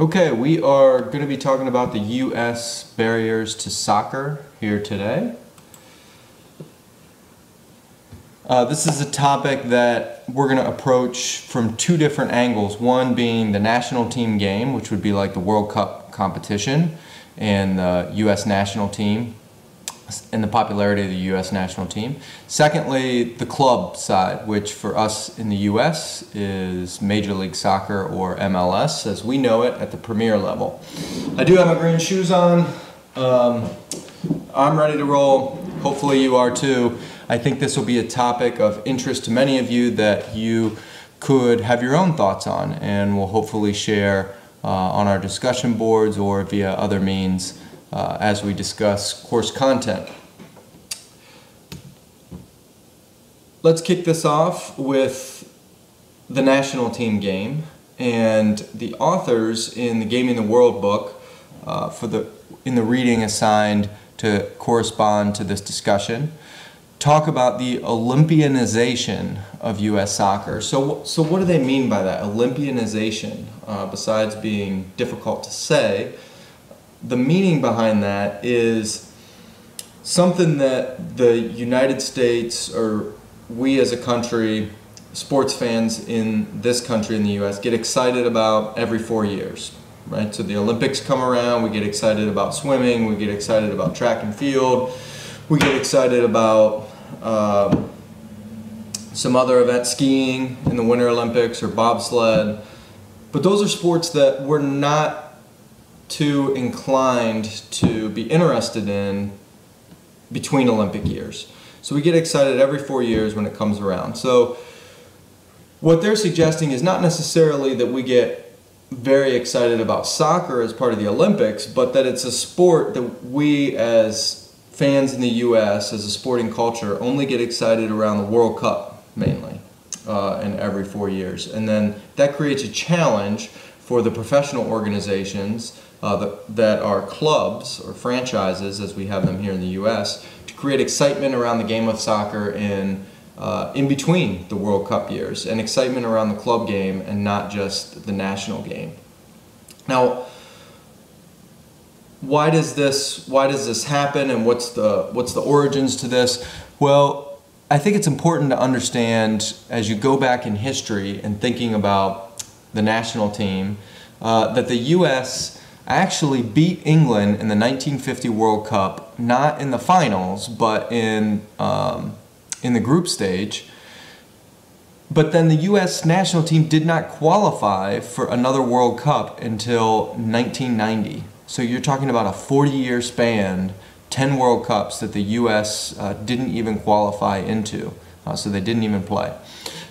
Okay, we are going to be talking about the U.S. barriers to soccer here today. Uh, this is a topic that we're going to approach from two different angles. One being the national team game, which would be like the World Cup competition, and the U.S. national team, and the popularity of the U.S. national team. Secondly, the club side, which for us in the U.S. is Major League Soccer or MLS as we know it at the premier level. I do have my green shoes on. Um, I'm ready to roll. Hopefully you are too. I think this will be a topic of interest to many of you that you could have your own thoughts on and will hopefully share uh, on our discussion boards or via other means uh, as we discuss course content. Let's kick this off with the national team game and the authors in the Gaming the World book uh, for the in the reading assigned to correspond to this discussion talk about the Olympianization of U.S. soccer. So, so what do they mean by that? Olympianization, uh, besides being difficult to say, the meaning behind that is something that the United States or we as a country, sports fans in this country in the US get excited about every four years. Right? So the Olympics come around, we get excited about swimming, we get excited about track and field, we get excited about uh, some other event, skiing in the Winter Olympics or bobsled. But those are sports that we're not too inclined to be interested in between Olympic years. So we get excited every four years when it comes around. So what they're suggesting is not necessarily that we get very excited about soccer as part of the Olympics, but that it's a sport that we as fans in the U.S. as a sporting culture only get excited around the World Cup mainly, uh, every four years, and then that creates a challenge for the professional organizations uh, that, that are clubs or franchises, as we have them here in the U.S., to create excitement around the game of soccer in uh, in between the World Cup years, and excitement around the club game, and not just the national game. Now, why does this why does this happen, and what's the what's the origins to this? Well, I think it's important to understand as you go back in history and thinking about the national team uh, that the U.S actually beat England in the 1950 World Cup, not in the finals, but in, um, in the group stage. But then the U.S. national team did not qualify for another World Cup until 1990. So you're talking about a 40 year span, 10 World Cups that the U.S. Uh, didn't even qualify into. Uh, so they didn't even play.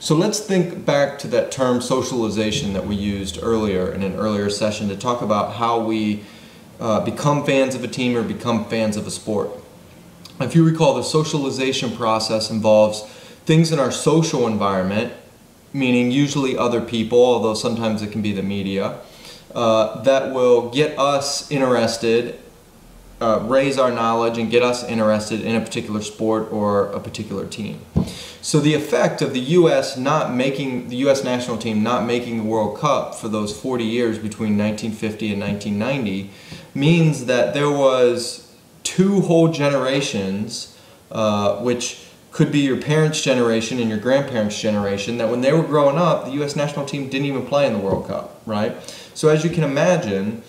So let's think back to that term socialization that we used earlier in an earlier session to talk about how we uh, become fans of a team or become fans of a sport. If you recall, the socialization process involves things in our social environment, meaning usually other people, although sometimes it can be the media, uh, that will get us interested, uh, raise our knowledge, and get us interested in a particular sport or a particular team. So the effect of the U.S. not making the U.S. national team not making the World Cup for those 40 years between 1950 and 1990 means that there was two whole generations, uh, which could be your parents' generation and your grandparents' generation, that when they were growing up, the U.S. national team didn't even play in the World Cup, right? So as you can imagine,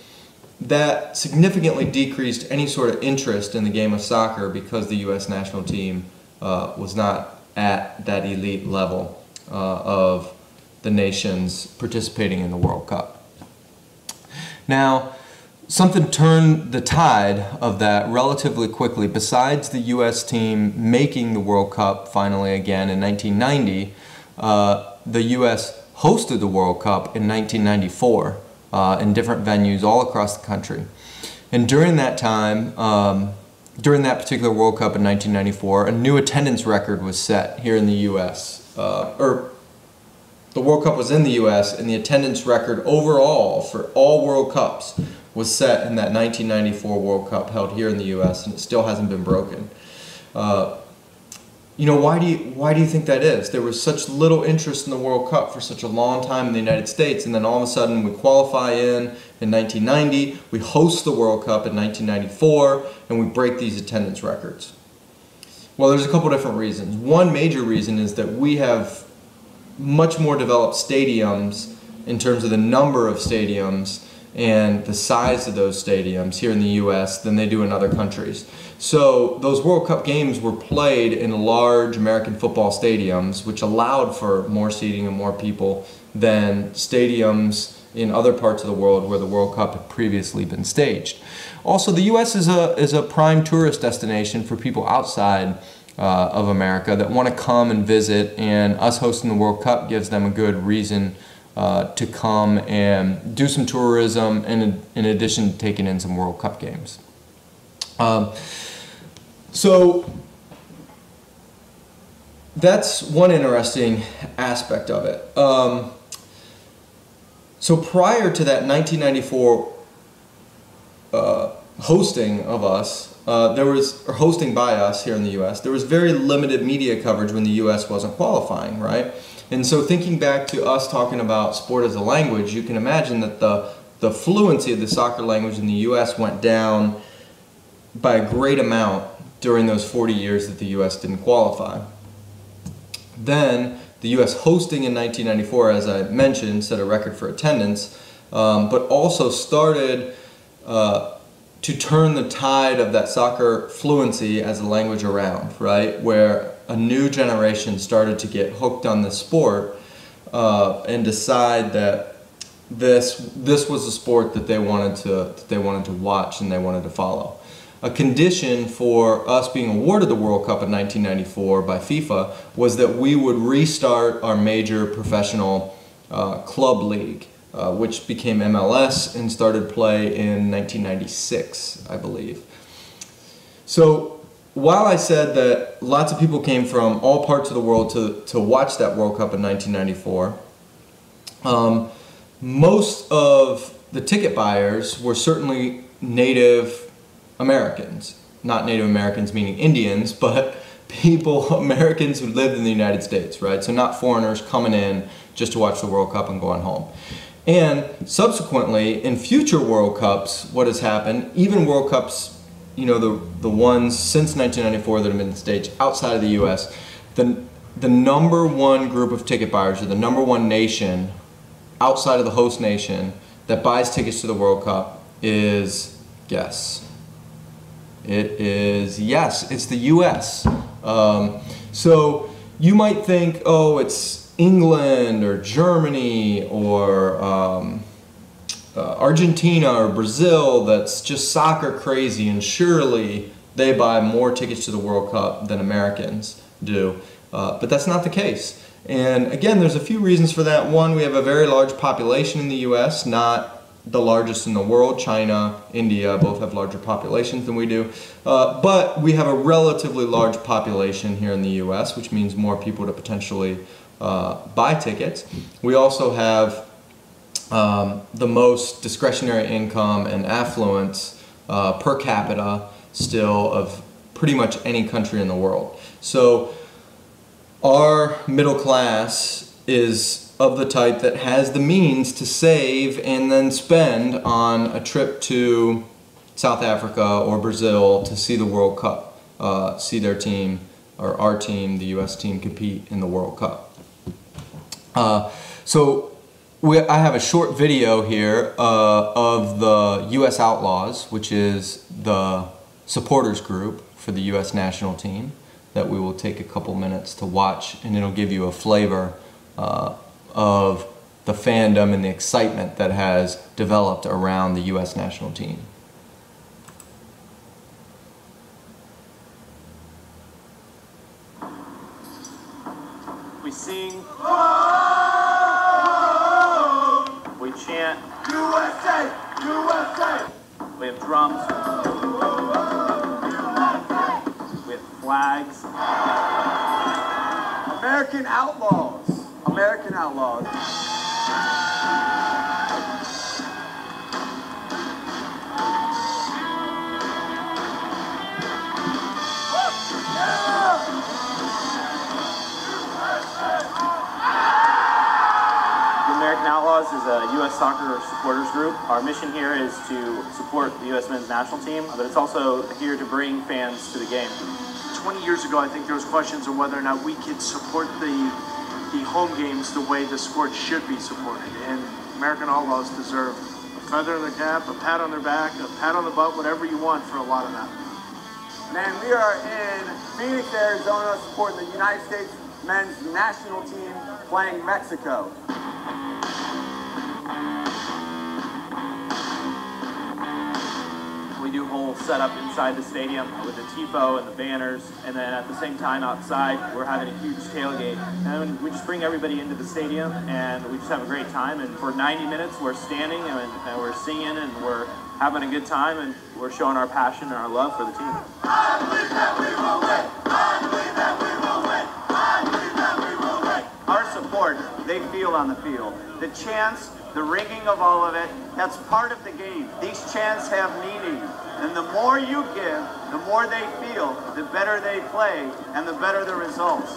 that significantly decreased any sort of interest in the game of soccer because the U.S. national team uh, was not at that elite level uh, of the nations participating in the World Cup. Now, something turned the tide of that relatively quickly. Besides the U.S. team making the World Cup finally again in 1990, uh, the U.S. hosted the World Cup in 1994 uh, in different venues all across the country. And during that time, um, during that particular World Cup in 1994, a new attendance record was set here in the U.S. Uh, or the World Cup was in the U.S. and the attendance record overall for all World Cups was set in that 1994 World Cup held here in the U.S. and it still hasn't been broken. Uh, you know, why do you why do you think that is? There was such little interest in the World Cup for such a long time in the United States, and then all of a sudden we qualify in in 1990, we host the World Cup in 1994, and we break these attendance records. Well, there's a couple different reasons. One major reason is that we have much more developed stadiums in terms of the number of stadiums and the size of those stadiums here in the US than they do in other countries. So those World Cup games were played in large American football stadiums, which allowed for more seating and more people than stadiums in other parts of the world where the World Cup had previously been staged. Also, the U.S. is a, is a prime tourist destination for people outside uh, of America that want to come and visit, and us hosting the World Cup gives them a good reason uh, to come and do some tourism in, in addition to taking in some World Cup games. Um, so that's one interesting aspect of it. Um, so prior to that 1994 uh, hosting of us, uh, there was or hosting by us here in the U.S. There was very limited media coverage when the U.S. wasn't qualifying, right? And so thinking back to us talking about sport as a language, you can imagine that the the fluency of the soccer language in the U.S. went down by a great amount during those 40 years that the U.S. didn't qualify. Then the U.S. hosting in 1994, as I mentioned, set a record for attendance, um, but also started uh, to turn the tide of that soccer fluency as a language around, right? Where a new generation started to get hooked on the sport uh, and decide that this this was a sport that they wanted to that they wanted to watch and they wanted to follow a condition for us being awarded the World Cup in 1994 by FIFA was that we would restart our major professional uh, club league, uh, which became MLS and started play in 1996, I believe. So while I said that lots of people came from all parts of the world to, to watch that World Cup in 1994, um, most of the ticket buyers were certainly native Americans. Not Native Americans meaning Indians, but people, Americans who lived in the United States, right? So not foreigners coming in just to watch the World Cup and going home. And subsequently, in future World Cups, what has happened, even World Cups, you know, the, the ones since 1994 that have been staged outside of the US, the, the number one group of ticket buyers, or the number one nation outside of the host nation that buys tickets to the World Cup is, guess, it is, yes, it's the US. Um, so you might think, oh, it's England or Germany or um, uh, Argentina or Brazil that's just soccer crazy, and surely they buy more tickets to the World Cup than Americans do. Uh, but that's not the case. And again, there's a few reasons for that. One, we have a very large population in the US, not the largest in the world. China, India both have larger populations than we do. Uh, but we have a relatively large population here in the US, which means more people to potentially uh, buy tickets. We also have um, the most discretionary income and affluence uh, per capita still of pretty much any country in the world. So our middle class is of the type that has the means to save and then spend on a trip to South Africa or Brazil to see the World Cup, uh, see their team or our team, the U.S. team, compete in the World Cup. Uh, so we, I have a short video here uh, of the U.S. Outlaws, which is the supporters group for the U.S. national team that we will take a couple minutes to watch and it'll give you a flavor uh, of the fandom and the excitement that has developed around the U.S. national team. We sing. We chant. USA! USA! We have drums. We have flags. American outlaws. American Outlaws. American Outlaws is a U.S. soccer supporters group. Our mission here is to support the U.S. men's national team, but it's also here to bring fans to the game. 20 years ago, I think there was questions of whether or not we could support the the home games the way the sport should be supported. And American Outlaws deserve a feather in their cap, a pat on their back, a pat on the butt, whatever you want for a lot of that. Man, we are in Phoenix, Arizona, supporting the United States men's national team playing Mexico. We up inside the stadium with the tifo and the banners, and then at the same time outside, we're having a huge tailgate. And we just bring everybody into the stadium, and we just have a great time. And for 90 minutes, we're standing and, and we're singing and we're having a good time, and we're showing our passion and our love for the team. Our support they feel on the field. The chants, the ringing of all of it, that's part of the game. These chants have meaning. And the more you give, the more they feel, the better they play, and the better the results.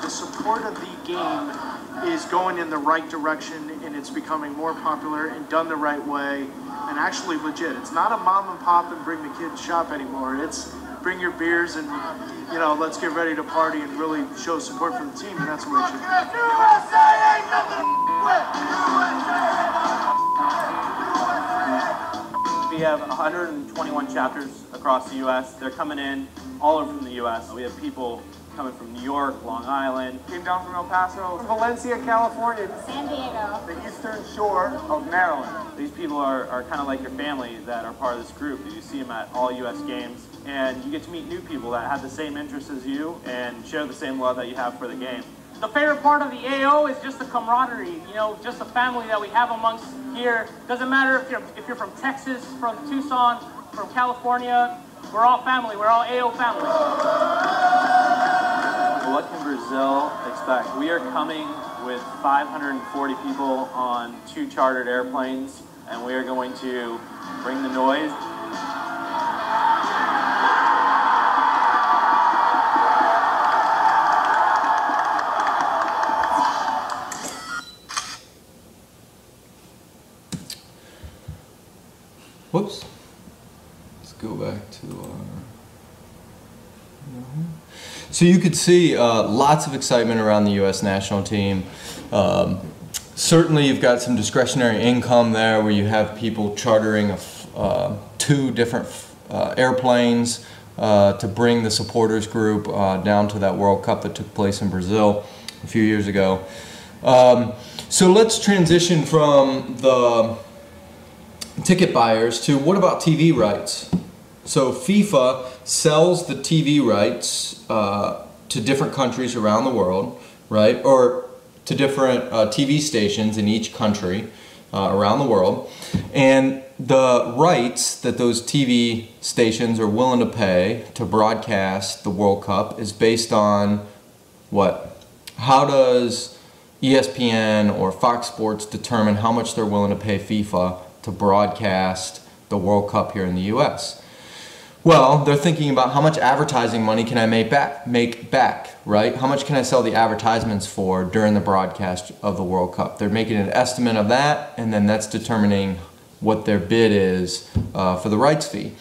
The support of the game is going in the right direction and it's becoming more popular and done the right way and actually legit. It's not a mom and pop and bring the kids shop anymore. It's bring your beers and you know let's get ready to party and really show support for the team and that's what we should be. USA ain't nothing to with. We have 121 chapters across the U.S. They're coming in all over from the U.S. We have people coming from New York, Long Island, Came down from El Paso, Valencia, California, San Diego. the eastern shore of Maryland. These people are, are kind of like your family that are part of this group. You see them at all U.S. games, and you get to meet new people that have the same interests as you and share the same love that you have for the game. The favorite part of the AO is just the camaraderie, you know, just the family that we have amongst here. Doesn't matter if you're if you're from Texas, from Tucson, from California, we're all family. We're all AO family. What can Brazil expect? We are coming with 540 people on two chartered airplanes, and we are going to bring the noise. Whoops. Let's go back to our. So you could see uh, lots of excitement around the U.S. national team. Um, certainly, you've got some discretionary income there, where you have people chartering a f- uh, two different uh, airplanes uh, to bring the supporters group uh, down to that World Cup that took place in Brazil a few years ago. Um, so let's transition from the ticket buyers to what about TV rights? So FIFA sells the TV rights uh, to different countries around the world, right? Or to different uh, TV stations in each country uh, around the world. And the rights that those TV stations are willing to pay to broadcast the World Cup is based on what? How does ESPN or Fox Sports determine how much they're willing to pay FIFA to broadcast the World Cup here in the US? Well, they're thinking about how much advertising money can I make back, make back, right? How much can I sell the advertisements for during the broadcast of the World Cup? They're making an estimate of that, and then that's determining what their bid is uh, for the rights fee.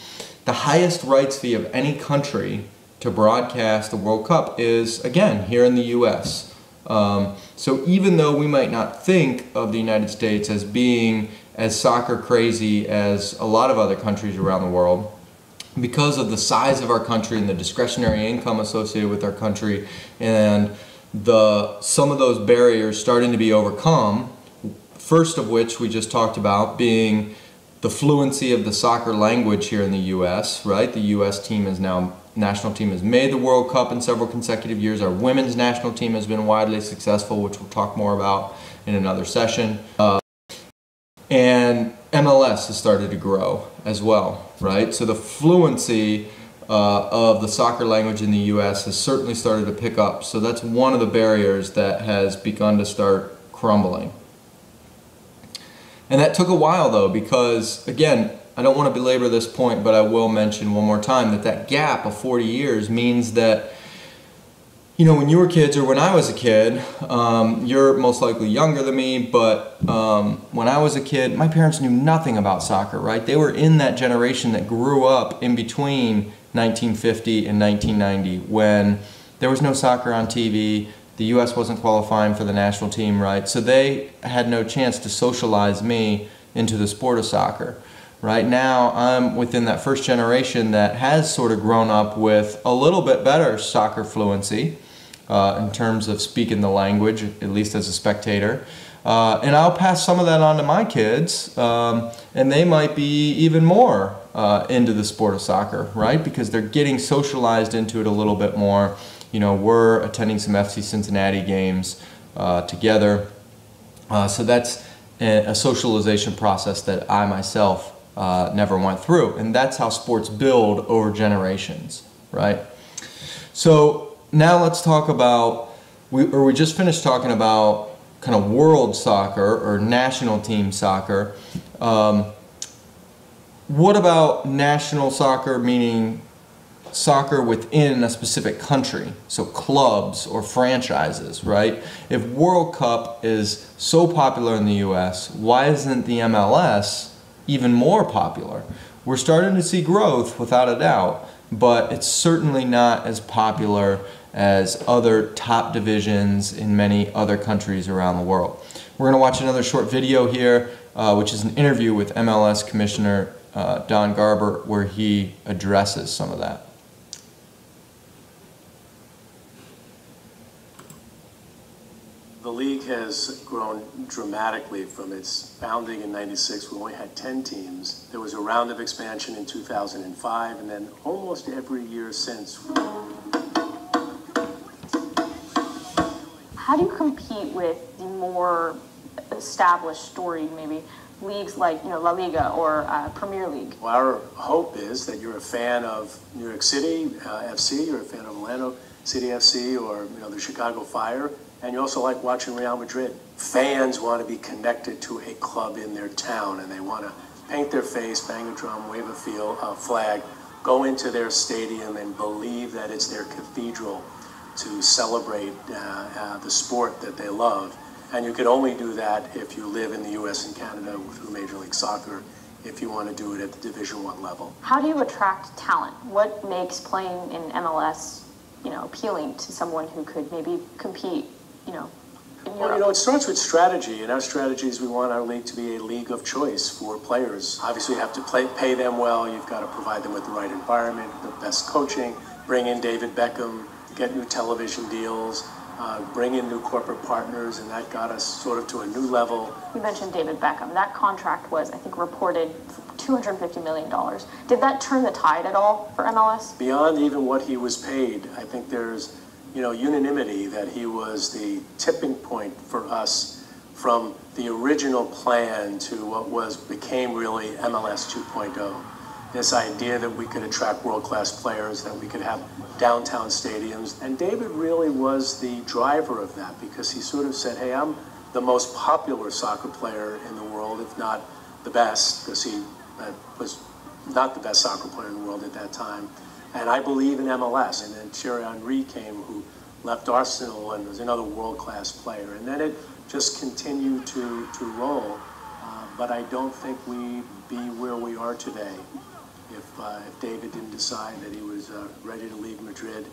The highest rights fee of any country to broadcast the World Cup is, again, here in the U.S. Um, so even though we might not think of the United States as being as soccer crazy as a lot of other countries around the world, because of the size of our country and the discretionary income associated with our country and the some of those barriers starting to be overcome first of which we just talked about being the fluency of the soccer language here in the US right? The US team is now national team has made the World Cup in several consecutive years. Our women's national team has been widely successful which we'll talk more about in another session. Uh, and MLS has started to grow as well, right? So the fluency uh, of the soccer language in the U.S. has certainly started to pick up. So that's one of the barriers that has begun to start crumbling. And that took a while though, because again, I don't want to belabor this point, but I will mention one more time that that gap of 40 years means that you know, when you were kids or when I was a kid, um, you're most likely younger than me, but um, when I was a kid, my parents knew nothing about soccer, right? They were in that generation that grew up in between 1950 and 1990 when there was no soccer on TV. The U.S. wasn't qualifying for the national team, right? So they had no chance to socialize me into the sport of soccer. Right now, I'm within that first generation that has sort of grown up with a little bit better soccer fluency uh, in terms of speaking the language, at least as a spectator. Uh, and I'll pass some of that on to my kids, um, and they might be even more uh, into the sport of soccer, right? Because they're getting socialized into it a little bit more. You know, we're attending some FC Cincinnati games uh, together. Uh, so that's a, a, socialization process that I myself uh, never went through. And that's how sports build over generations, right? So now let's talk about, we, or we just finished talking about kind of world soccer or national team soccer. Um, what about national soccer, meaning soccer within a specific country? So clubs or franchises, right? If World Cup is so popular in the US, why isn't the MLS even more popular? We're starting to see growth without a doubt, but it's certainly not as popular as other top divisions in many other countries around the world. We're going to watch another short video here, uh, which is an interview with MLS Commissioner uh, Don Garber, where he addresses some of that. The league has grown dramatically from its founding in 96. We only had 10 teams. There was a round of expansion in 2005, and then almost every year since. How do you compete with the more established story, maybe leagues like you know La Liga or uh, Premier League? Well, our hope is that you're a fan of New York City uh, FC, you're a fan of Orlando City FC, or you know the Chicago Fire, and you also like watching Real Madrid. Fans want to be connected to a club in their town, and they want to paint their face, bang a drum, wave a field, uh, flag, go into their stadium, and believe that it's their cathedral to celebrate uh, uh, the sport that they love. And you can only do that if you live in the U.S. and Canada through Major League Soccer, if you want to do it at the Division One level. How do you attract talent? What makes playing in MLS, you know, appealing to someone who could maybe compete, you know, well, you know, it starts with strategy, and our strategy is we want our league to be a league of choice for players. Obviously, you have to play, pay them well. You've got to provide them with the right environment, the best coaching, bring in David Beckham, get new television deals, uh, bring in new corporate partners, and that got us sort of to a new level. You mentioned David Beckham. That contract was, I think, reported $250 million. Did that turn the tide at all for MLS? Beyond even what he was paid, I think there's, you know, unanimity that he was the tipping point for us from the original plan to what was became really MLS 2.0 this idea that we could attract world-class players, that we could have downtown stadiums. And David really was the driver of that because he sort of said, hey, I'm the most popular soccer player in the world, if not the best, because he uh, was not the best soccer player in the world at that time. And I believe in MLS. And then Thierry Henry came, who left Arsenal and was another world-class player. And then it just continued to, to roll. Uh, but I don't think we'd be where we are today if, uh, if David didn't decide that he was uh, ready to leave Madrid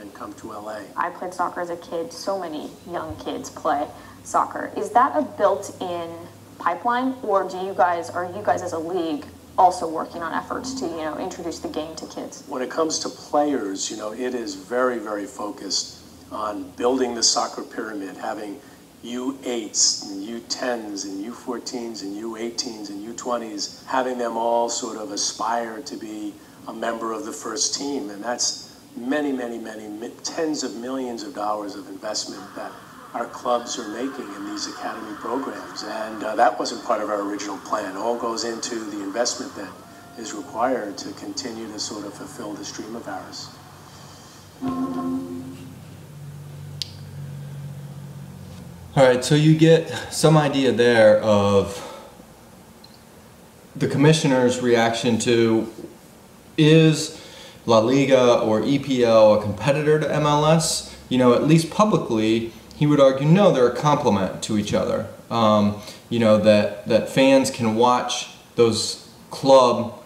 and come to LA. I played soccer as a kid. So many young kids play soccer. Is that a built-in pipeline, or do you guys, are you guys as a league also working on efforts to, you know, introduce the game to kids? When it comes to players, you know, it is very, very focused on building the soccer pyramid, having U8s and U10s and U14s and U18s and U20s, having them all sort of aspire to be a member of the first team. And that's many, many, many, tens of millions of dollars of investment that our clubs are making in these academy programs. And uh, that wasn't part of our original plan. It all goes into the investment that is required to continue to sort of fulfill this dream of ours. All right, so you get some idea there of the commissioner's reaction to is La Liga or EPL a competitor to MLS? you know, at least publicly, he would argue no, they're a complement to each other. Um, you know that that fans can watch those club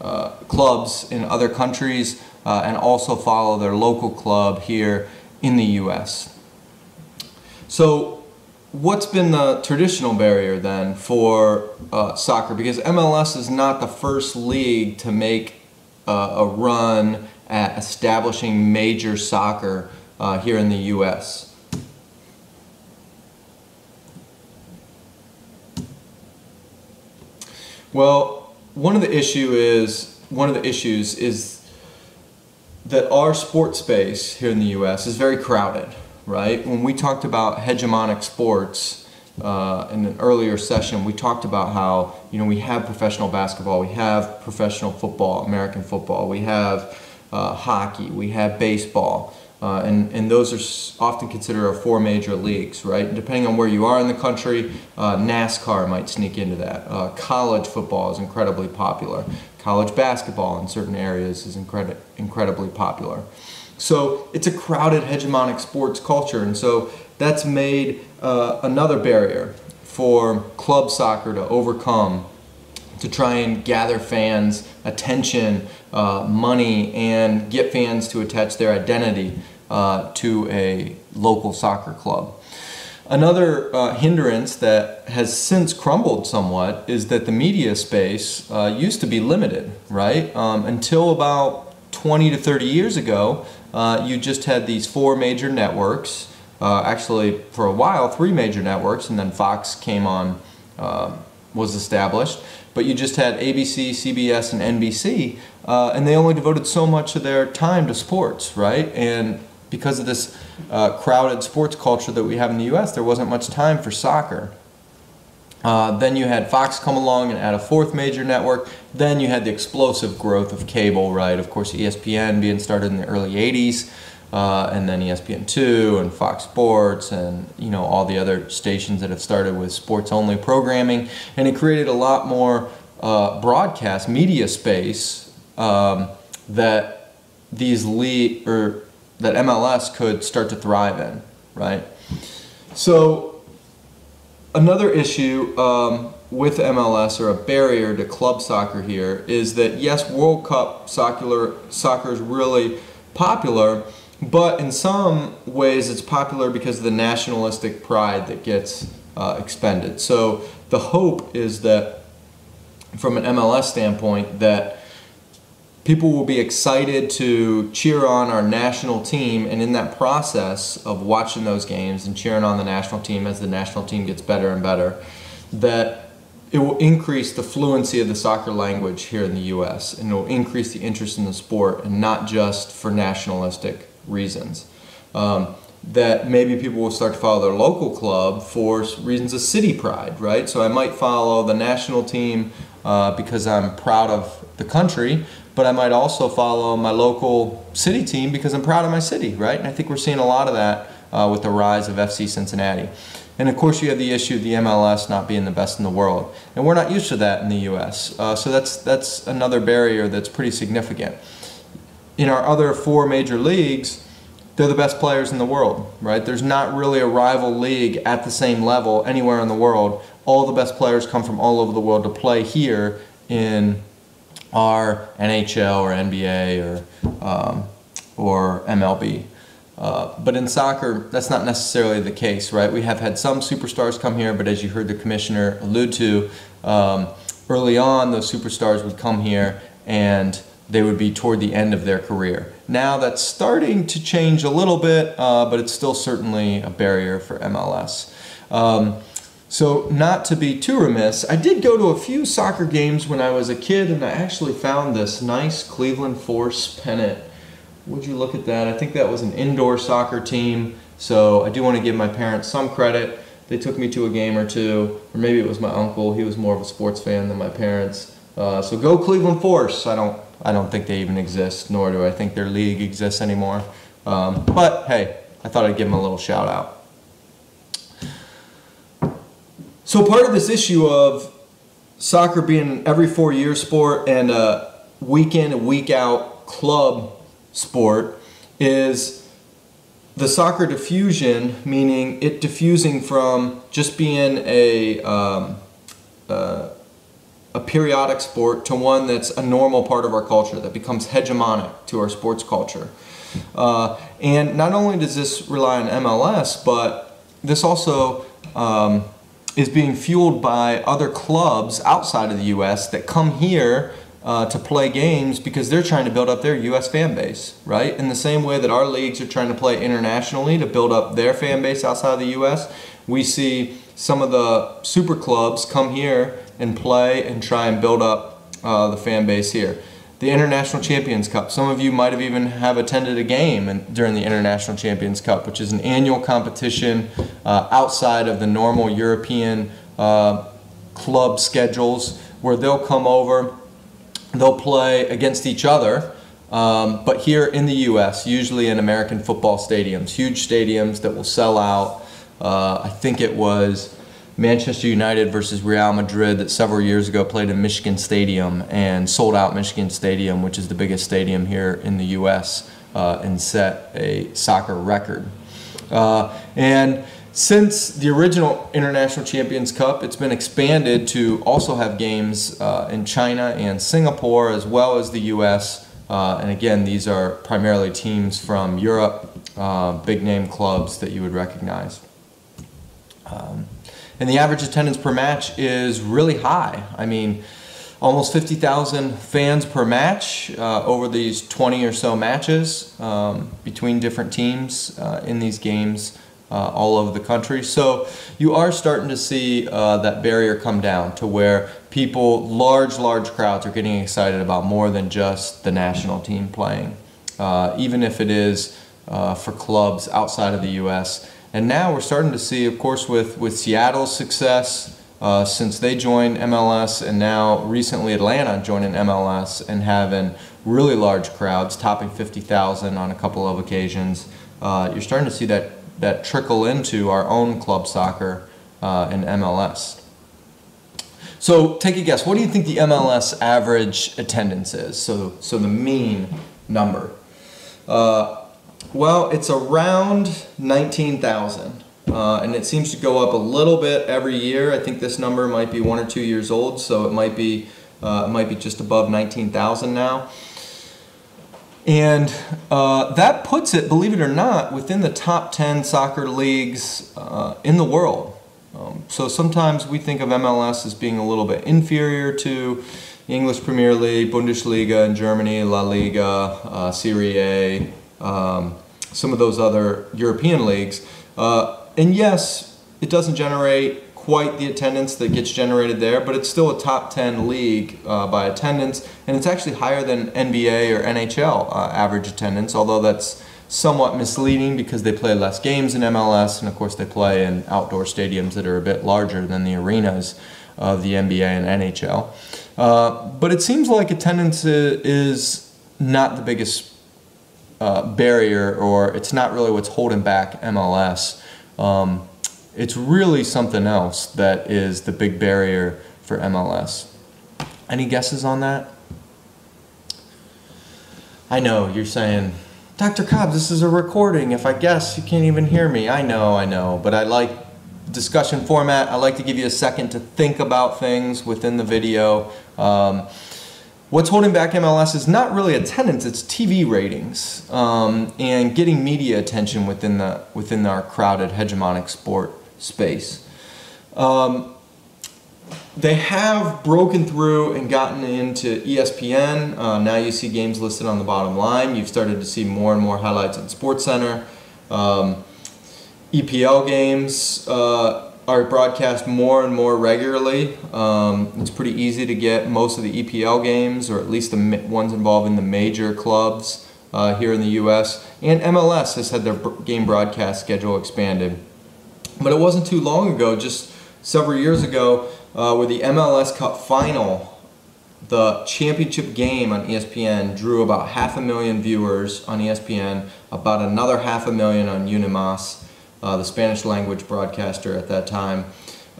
uh, clubs in other countries uh, and also follow their local club here in the U.S. So, what's been the traditional barrier then for uh, soccer? Because MLS is not the first league to make uh, a run at establishing major soccer uh, here in the U.S. Well, one of the issue is one of the issues is that our sports space here in the U.S. is very crowded, right? When we talked about hegemonic sports uh, in an earlier session, we talked about how you know we have professional basketball, we have professional football, American football, we have uh, hockey, we have baseball. Uh, and, and those are often considered our four major leagues, right? depending on where you are in the country, uh, NASCAR might sneak into that. Uh, college football is incredibly popular. College basketball in certain areas is incredi- incredibly popular. So it's a crowded hegemonic sports culture, and so that's made uh, another barrier for club soccer to overcome to try and gather fans' attention, uh, money, and get fans to attach their identity uh, to a local soccer club. Another uh, hindrance that has since crumbled somewhat is that the media space uh, used to be limited, right? Um, until about 20 to 30 years ago, uh, you just had these four major networks. Uh, actually, for a while, three major networks, and then Fox came on, uh, was established. But you just had ABC, CBS, and NBC, uh, and they only devoted so much of their time to sports, right? And because of this uh, crowded sports culture that we have in the U.S., there wasn't much time for soccer. Uh, then you had Fox come along and add a fourth major network. Then you had the explosive growth of cable, right? Of course, ESPN being started in the early 80s, uh, and then ESPN2 and Fox Sports and, you know, all the other stations that have started with sports-only programming. And it created a lot more uh, broadcast media space um, that these lead, or that MLS could start to thrive in, right? So another issue um, with MLS or a barrier to club soccer here is that yes, World Cup soccer soccer is really popular, but in some ways it's popular because of the nationalistic pride that gets uh, expended. So the hope is that from an MLS standpoint that people will be excited to cheer on our national team and in that process of watching those games and cheering on the national team as the national team gets better and better that it will increase the fluency of the soccer language here in the US and it will increase the interest in the sport and not just for nationalistic reasons. Um, that maybe people will start to follow their local club for reasons of city pride right? So I might follow the national team uh, because I'm proud of the country but I might also follow my local city team because I'm proud of my city, right? And I think we're seeing a lot of that uh, with the rise of FC Cincinnati. And of course, you have the issue of the MLS not being the best in the world, and we're not used to that in the U.S. Uh, so that's that's another barrier that's pretty significant. In our other four major leagues, they're the best players in the world, right? There's not really a rival league at the same level anywhere in the world. All the best players come from all over the world to play here in are NHL or NBA or um, or MLB. Uh, but in soccer, that's not necessarily the case, right? We have had some superstars come here, but as you heard the commissioner allude to, um, early on, those superstars would come here and they would be toward the end of their career. Now that's starting to change a little bit, uh, but it's still certainly a barrier for MLS. Um, so, not to be too remiss, I did go to a few soccer games when I was a kid, and I actually found this nice Cleveland Force pennant. Would you look at that? I think that was an indoor soccer team, so I do want to give my parents some credit. They took me to a game or two, or maybe it was my uncle. He was more of a sports fan than my parents. Uh, so go Cleveland Force. I don't, I don't think they even exist, nor do I think their league exists anymore. Um, but hey, I thought I'd give them a little shout out. So part of this issue of soccer being every four year sport and a week in and week out club sport is the soccer diffusion, meaning it diffusing from just being a um, uh, a periodic sport to one that's a normal part of our culture that becomes hegemonic to our sports culture. Uh, and not only does this rely on MLS, but this also um, is being fueled by other clubs outside of the U.S. that come here uh, to play games because they're trying to build up their U.S. fan base, right? In the same way that our leagues are trying to play internationally to build up their fan base outside of the U.S., we see some of the super clubs come here and play and try and build up uh, the fan base here. The International Champions Cup. Some of you might have even have attended a game in, during the International Champions Cup, which is an annual competition uh, outside of the normal European uh, club schedules, where they'll come over, they'll play against each other. Um, but here in the U.S., usually in American football stadiums, huge stadiums that will sell out. Uh, I think it was Manchester United versus Real Madrid that several years ago played in Michigan Stadium and sold out Michigan Stadium, which is the biggest stadium here in the U.S., uh, and set a soccer record. Uh, and since the original International Champions Cup, it's been expanded to also have games uh, in China and Singapore as well as the U.S. Uh, and again, these are primarily teams from Europe, uh, big name clubs that you would recognize. Um, and the average attendance per match is really high. I mean, almost 50,000 fans per match uh, over these 20 or so matches um, between different teams uh, in these games uh, all over the country. So you are starting to see uh, that barrier come down to where people, large, large crowds, are getting excited about more than just the national team playing, uh, even if it is uh, for clubs outside of the U.S. And now we're starting to see, of course, with, with Seattle's success uh, since they joined MLS, and now recently Atlanta joining MLS and having really large crowds, topping 50,000 on a couple of occasions. Uh, you're starting to see that, that trickle into our own club soccer uh, in MLS. So take a guess. What do you think the MLS average attendance is? So, so the mean number. Uh, well, it's around 19,000. Uh, and it seems to go up a little bit every year. I think this number might be one or two years old, so it might be uh, it might be just above 19,000 now. And uh, that puts it, believe it or not, within the top 10 soccer leagues uh, in the world. Um, so sometimes we think of MLS as being a little bit inferior to the English Premier League, Bundesliga in Germany, La Liga, uh, Serie A, um, some of those other European leagues. Uh, and yes, it doesn't generate quite the attendance that gets generated there, but it's still a top 10 league uh, by attendance, and it's actually higher than NBA or NHL uh, average attendance, although that's somewhat misleading because they play less games in MLS, and of course they play in outdoor stadiums that are a bit larger than the arenas of the NBA and NHL. Uh, but it seems like attendance is not the biggest uh, barrier or it's not really what's holding back MLS. Um, it's really something else that is the big barrier for MLS. Any guesses on that? I know you're saying, Dr. Cobb, this is a recording. If I guess, you can't even hear me. I know, I know, but I like discussion format. I like to give you a second to think about things within the video. Um, What's holding back MLS is not really attendance; it's TV ratings um, and getting media attention within the within our crowded hegemonic sport space. Um, they have broken through and gotten into ESPN. Uh, now you see games listed on the bottom line. You've started to see more and more highlights on SportsCenter. Um, EPL games. Uh, are broadcast more and more regularly. Um, it's pretty easy to get most of the EPL games, or at least the ones involving the major clubs uh, here in the U.S. And MLS has had their game broadcast schedule expanded. But it wasn't too long ago, just several years ago, uh, where the MLS Cup final, the championship game on ESPN drew about half a million viewers on ESPN, about another half a million on Unimas uh, the Spanish language broadcaster at that time.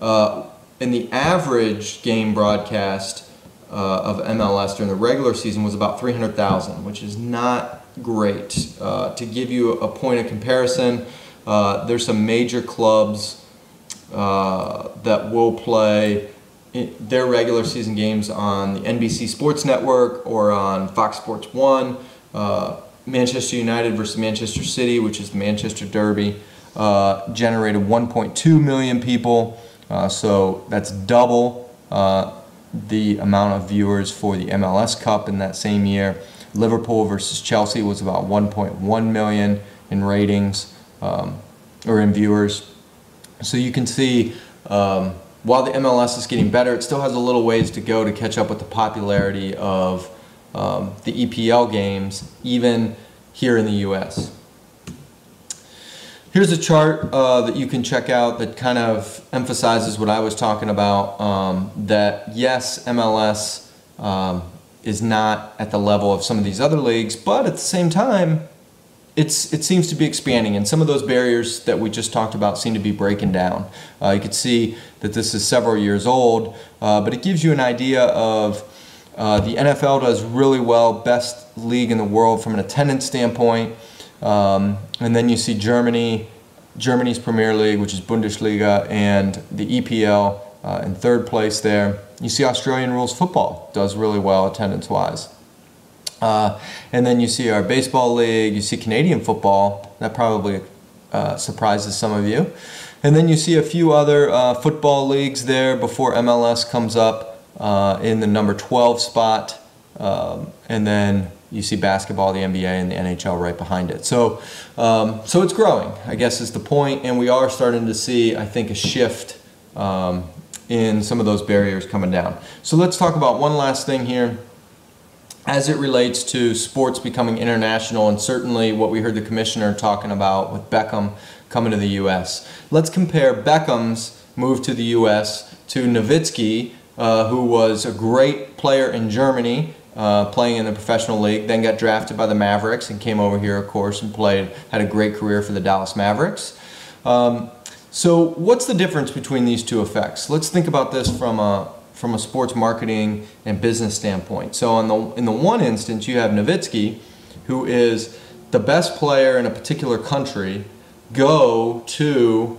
Uh, and the average game broadcast uh, of MLS during the regular season was about 300,000, which is not great. Uh, to give you a point of comparison, uh, there's some major clubs that will play their regular season games on the NBC Sports Network or on Fox Sports 1. Uh, Manchester United versus Manchester City, which is the Manchester Derby, uh, generated 1.2 million people. Uh, so that's double uh, the amount of viewers for the MLS Cup in that same year. Liverpool versus Chelsea was about 1.1 million in ratings um, or in viewers. So you can see um, while the MLS is getting better, it still has a little ways to go to catch up with the popularity of um, the EPL games, even here in the US. Here's a chart uh, that you can check out that kind of emphasizes what I was talking about, um, that yes, MLS um, is not at the level of some of these other leagues, but at the same time, it's, it seems to be expanding, and some of those barriers that we just talked about seem to be breaking down. Uh, you can see that this is several years old, uh, but it gives you an idea of uh, the NFL does really well, best league in the world from an attendance standpoint. Um, and then you see Germany, Germany's Premier League, which is Bundesliga, and the EPL uh, in third place there. You see Australian rules football does really well attendance-wise. Uh, and then you see our baseball league, you see Canadian football, that probably uh, surprises some of you. And then you see a few other uh, football leagues there before MLS comes up uh, in the number 12 spot. Um, and then you see basketball, the NBA, and the NHL right behind it. So, um, so it's growing, I guess is the point, and we are starting to see, I think, a shift um, in some of those barriers coming down. So let's talk about one last thing here as it relates to sports becoming international and certainly what we heard the commissioner talking about with Beckham coming to the U.S. Let's compare Beckham's move to the U.S. to Nowitzki, uh, who was a great player in Germany, uh, playing in the professional league, then got drafted by the Mavericks and came over here, of course, and played, had a great career for the Dallas Mavericks. Um, so what's the difference between these two effects? Let's think about this from a, from a sports marketing and business standpoint. So on the, in the one instance, you have Nowitzki, who is the best player in a particular country, go to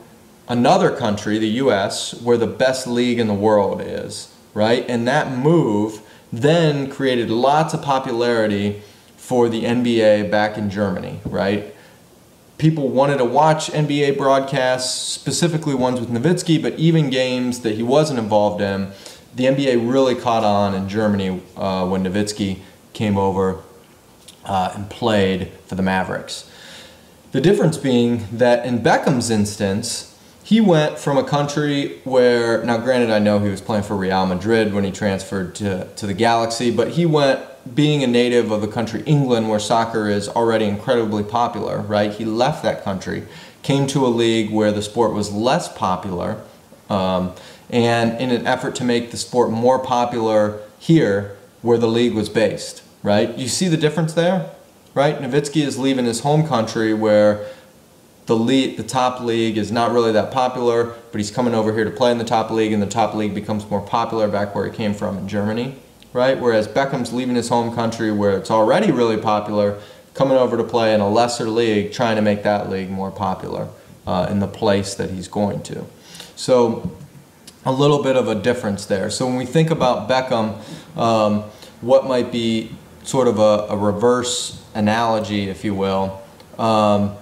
another country, the US, where the best league in the world is, right? And that move then created lots of popularity for the NBA back in Germany, right? People wanted to watch NBA broadcasts, specifically ones with Nowitzki, but even games that he wasn't involved in the NBA really caught on in Germany uh, when Nowitzki came over uh, and played for the Mavericks. The difference being that in Beckham's instance, he went from a country where, now granted I know he was playing for Real Madrid when he transferred to, to the Galaxy, but he went being a native of the country England where soccer is already incredibly popular, right? He left that country, came to a league where the sport was less popular, um, and in an effort to make the sport more popular here where the league was based, right? You see the difference there, right? Nowitzki is leaving his home country where the lead, the top league is not really that popular, but he's coming over here to play in the top league, and the top league becomes more popular back where he came from in Germany, right? Whereas Beckham's leaving his home country where it's already really popular, coming over to play in a lesser league, trying to make that league more popular uh, in the place that he's going to. So a little bit of a difference there. So when we think about Beckham, um, what might be sort of a, a reverse analogy, if you will, um,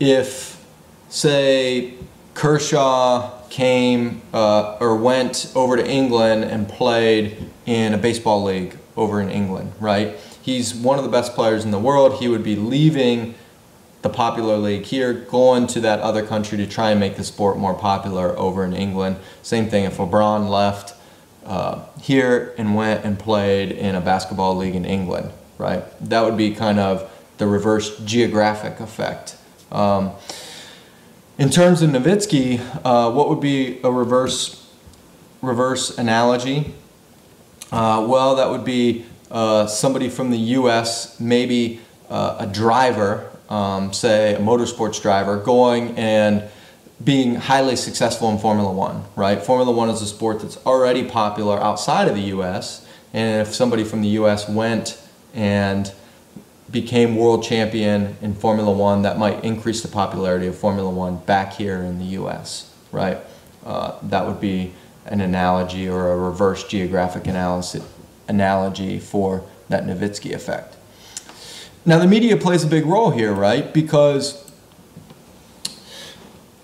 if, say, Kershaw came uh, or went over to England and played in a baseball league over in England, right? He's one of the best players in the world. He would be leaving the popular league here, going to that other country to try and make the sport more popular over in England. Same thing if LeBron left uh, here and went and played in a basketball league in England, right? That would be kind of the reverse geographic effect. Um, in terms of Nowitzki, uh, what would be a reverse reverse analogy? Uh, well, that would be uh, somebody from the U.S., maybe uh, a driver um, say, a motorsports driver going and being highly successful in Formula One, right? Formula One is a sport that's already popular outside of the US, and if somebody from the US went and became world champion in Formula One, that might increase the popularity of Formula One back here in the U.S. Right? Uh, that would be an analogy or a reverse geographic analysis analogy for that Nowitzki effect. Now the media plays a big role here, right? Because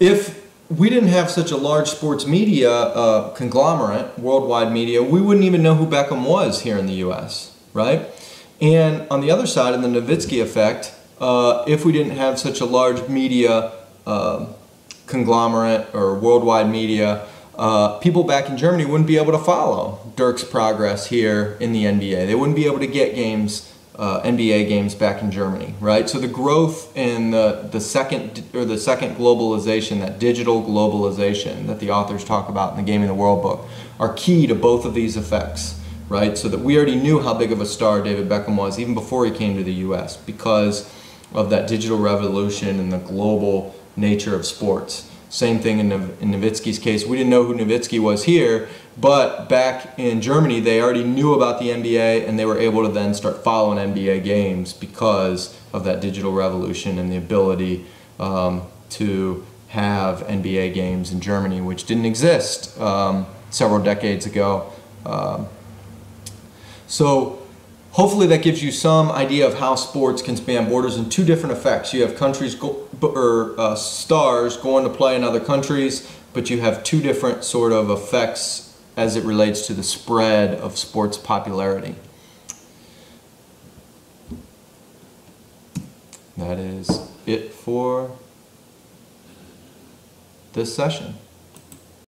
if we didn't have such a large sports media uh, conglomerate, worldwide media, we wouldn't even know who Beckham was here in the U.S., right? And on the other side of the Nowitzki effect, uh, if we didn't have such a large media uh, conglomerate or worldwide media, uh, people back in Germany wouldn't be able to follow Dirk's progress here in the NBA. They wouldn't be able to get games uh, NBA games back in Germany, right? So the growth in the, the second or the second globalization, that digital globalization that the authors talk about in the Game of the World book, are key to both of these effects, right? So that we already knew how big of a star David Beckham was even before he came to the U.S. because of that digital revolution and the global nature of sports. Same thing in, in Nowitzki's case. We didn't know who Nowitzki was here, but back in Germany, they already knew about the NBA and they were able to then start following NBA games because of that digital revolution and the ability um, to have NBA games in Germany, which didn't exist um, several decades ago. Um, so hopefully that gives you some idea of how sports can span borders in two different effects. You have countries go, or uh, stars going to play in other countries, but you have two different sort of effects as it relates to the spread of sports popularity. That is it for this session.